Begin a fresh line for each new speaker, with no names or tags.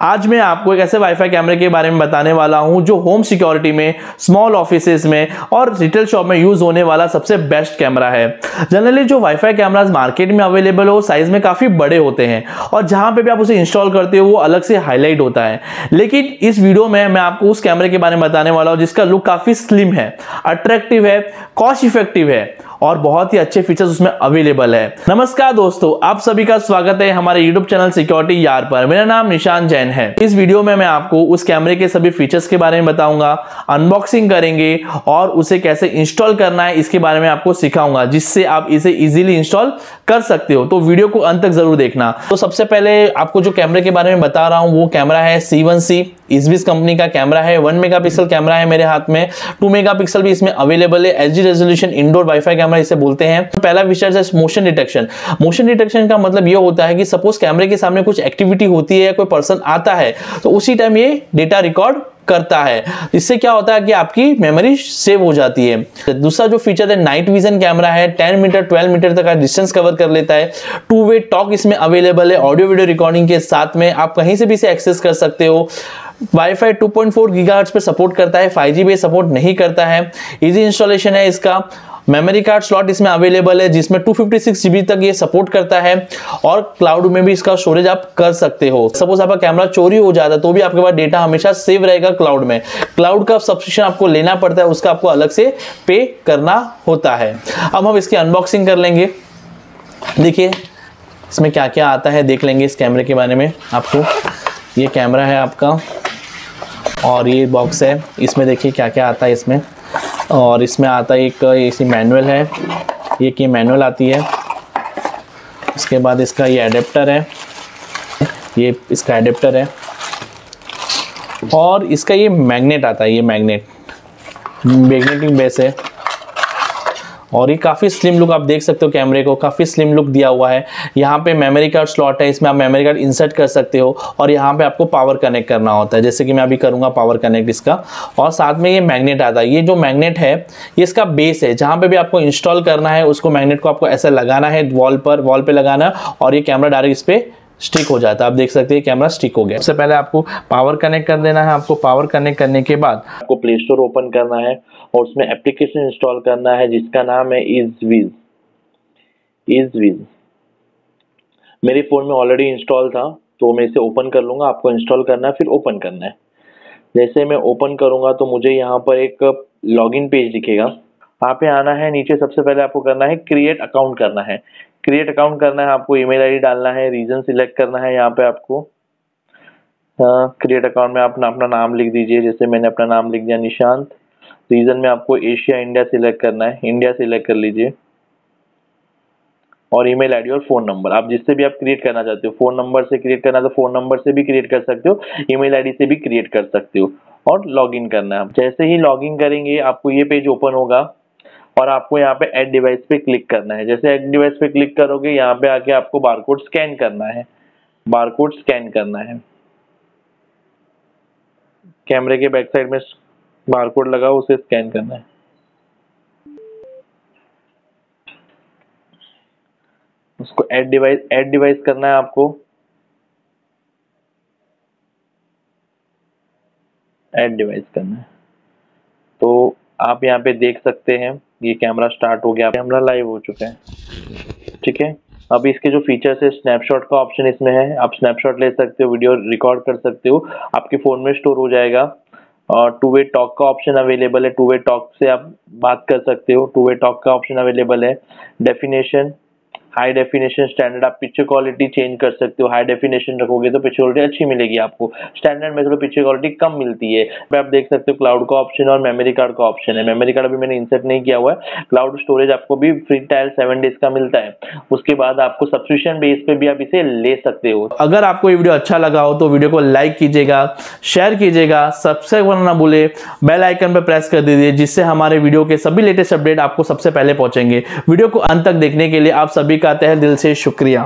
आज मैं आपको एक ऐसे वाईफाई कैमरे के बारे में बताने वाला हूँ जो होम सिक्योरिटी में स्मॉल ऑफिसेज में और रिटेल शॉप में यूज़ होने वाला सबसे बेस्ट कैमरा है। जनरली जो वाईफाई कैमराज मार्केट में अवेलेबल हो साइज़ में काफ़ी बड़े होते हैं और जहाँ पे भी आप उसे इंस्टॉल करते हो, वो अलग से हाईलाइट होता है। लेकिन इस वीडियो में मैं आपको उस कैमरे के बारे में बताने वाला हूँ जिसका लुक काफ़ी स्लिम है अट्रैक्टिव है कॉस्ट इफ़ेक्टिव है। और बहुत ही अच्छे फीचर्स उसमें अवेलेबल है। नमस्कार दोस्तों, आप सभी का स्वागत है हमारे यूट्यूब चैनल सिक्योरिटी यार पर। मेरा नाम निशान जैन है। इस वीडियो में मैं आपको उस कैमरे के सभी फीचर्स के बारे में बताऊँगा अनबॉक्सिंग करेंगे और उसे कैसे इंस्टॉल करना है इसके बारे में आपको सिखाऊँगा, जिससे आप इसे इजिली इंस्टॉल कर सकते हो। तो वीडियो को अंत तक ज़रूर देखना। तो सबसे पहले आपको जो कैमरे के बारे में बता रहा हूँ, वो कैमरा है सी वन सी इजबिस कंपनी का कैमरा है वन मेगापिक्सल कैमरा है मेरे हाथ में टू मेगापिक्सल भी इसमें अवेलेबल है H resolution indoor WiFi camera इसे बोलते हैं। तो पहला फीचर है मोशन डिटेक्शन मोशन डिटेक्शन का मतलब यह होता है कि सपोज़ कैमरे के सामने कुछ एक्टिविटी होती है या कोई पर्सन आता है तो उसी टाइम ये डेटा रिकॉर्ड करता है। इससे क्या होता है कि आपकी मेमोरी सेव हो जाती है। दूसरा जो फीचर है नाइट विजन कैमरा है टेन मीटर 12 मीटर तक का डिस्टेंस कवर कर लेता है। टू वे टॉक इसमें अवेलेबल है ऑडियो वीडियो रिकॉर्डिंग के साथ में। आप कहीं से भी इसे एक्सेस कर सकते हो। वाईफाई 2.4 गीगाहर्ट्ज पे सपोर्ट करता है 5G पे सपोर्ट नहीं करता है। इजी इंस्टॉलेशन है इसका। मेमोरी कार्ड स्लॉट इसमें अवेलेबल है, जिसमें टू फिफ्टी तक ये सपोर्ट करता है और क्लाउड में भी इसका स्टोरेज आप कर सकते हो। सपोज़ आपका कैमरा चोरी हो जाता है तो भी आपके पास डेटा हमेशा सेव रहेगा क्लाउड में। क्लाउड का सब्सक्रिप्शन आपको लेना पड़ता है, उसका आपको अलग से पे करना होता है। अब हम इसकी अनबॉक्सिंग कर लेंगे। देखिए, इसमें क्या क्या आता है, देख लेंगे इस कैमरे के बारे में आपको। ये कैमरा है आपका और ये बॉक्स है। इसमें देखिए क्या क्या आता है इसमें। और इसमें आता है एक ऐसी मैनुअल है। ये की मैनुअल आती है। उसके बाद इसका ये एडेप्टर है। ये इसका एडेप्टर है। और इसका ये मैग्नेट आता है, ये मैग्नेट मैग्नेटिक बेस है। और ये काफ़ी स्लिम लुक आप देख सकते हो कैमरे को, काफ़ी स्लिम लुक दिया हुआ है। यहाँ पे मेमोरी कार्ड स्लॉट है, इसमें आप मेमोरी कार्ड इंसर्ट कर सकते हो और यहाँ पे आपको पावर कनेक्ट करना होता है। जैसे कि मैं अभी करूँगा पावर कनेक्ट इसका। और साथ में ये मैग्नेट आता है। ये जो मैग्नेट है, ये इसका बेस है। जहाँ पर भी आपको इंस्टॉल करना है, उसको मैग्नेट को आपको ऐसा लगाना है वॉल पर वॉल पर लगाना और ये कैमरा डायरेक्ट इस पर स्टिक हो जाता है। आप देख सकते हैं कैमरा स्टिक हो गया। सबसे पहले आपको पावर कनेक्ट कर देना है। आपको पावर कनेक्ट करने के बाद आपको प्ले स्टोर ओपन करना है और उसमें एप्लीकेशन इंस्टॉल करना है, जिसका नाम है इज़ विज मेरे फ़ोन में ऑलरेडी इंस्टॉल था तो मैं इसे ओपन कर लूँगा। आपको इंस्टॉल करना है, फिर ओपन करना है। जैसे मैं ओपन करूँगा तो मुझे यहाँ पर एक लॉगिन पेज दिखेगा। वहाँ पे आना है, नीचे सबसे पहले आपको करना है क्रिएट अकाउंट करना है। क्रिएट अकाउंट करना है आपको ईमेल आईडी डालना है रीजन सिलेक्ट करना है यहाँ पे आपको। क्रिएट uh, अकाउंट में अपना अपना नाम लिख दीजिए जैसे मैंने अपना नाम लिख दिया निशांत। रीजन में आपको एशिया इंडिया सिलेक्ट करना है इंडिया सिलेक्ट कर लीजिए। और ईमेल आईडी और फ़ोन नंबर आप जिससे भी आप क्रिएट करना चाहते हो फ़ोन नंबर से क्रिएट करना तो फ़ोन नंबर से भी क्रिएट कर सकते हो ईमेल आईडी से भी क्रिएट कर सकते हो। और लॉगिन करना है जैसे ही लॉगिन करेंगे आपको ये पेज ओपन होगा। और आपको यहाँ पे एड डिवाइस पे क्लिक करना है। जैसे एड डिवाइस पे क्लिक करोगे, यहाँ पे आके आपको बारकोड स्कैन करना है। बारकोड स्कैन करना है। कैमरे के बैक साइड में बारकोड लगा उसे स्कैन करना है। उसको एड डिवाइस एड डिवाइस करना है आपको। एड डिवाइस करना है। तो आप यहाँ पे देख सकते हैं। ये कैमरा स्टार्ट हो गया। कैमरा लाइव हो चुका है। ठीक है? अब इसके जो फीचर्स है स्नैपशॉट का ऑप्शन इसमें है। आप स्नैपशॉट ले सकते हो वीडियो रिकॉर्ड कर सकते हो। आपके फ़ोन में स्टोर हो जाएगा। और टू वे टॉक का ऑप्शन अवेलेबल है। टू वे टॉक से आप बात कर सकते हो। टू वे टॉक का ऑप्शन अवेलेबल है। डेफिनेशन हाई डेफिनेशन स्टैंडर्ड आप पिक्चर क्वालिटी चेंज कर सकते हो हाई डेफिनेशन रखोगे तो पिक्चर क्वालिटी अच्छी मिलेगी आपको। स्टैंडर्ड में थोड़ा पिक्चर क्वालिटी कम मिलती है। आप देख सकते हो क्लाउड का ऑप्शन और मेमोरी कार्ड का ऑप्शन है। मेमोरी कार्ड अभी मैंने इंसर्ट नहीं किया हुआ है। क्लाउड स्टोरेज आपको भी फ्री टाइल सेवन डेज़ का मिलता है। उसके बाद आपको सब्सक्रिप्शन बेस पे भी आप इसे ले सकते हो। अगर आपको ये वीडियो अच्छा लगा हो तो वीडियो को लाइक कीजिएगा शेयर कीजिएगा सब्सक्राइब करना ना भूले। बेल आइकन पर प्रेस कर दीजिए, जिससे हमारे वीडियो के सभी लेटेस्ट अपडेट आपको सबसे पहले पहुँचेंगे। वीडियो को अंत तक देखने के लिए आप सभी का तह दिल से शुक्रिया।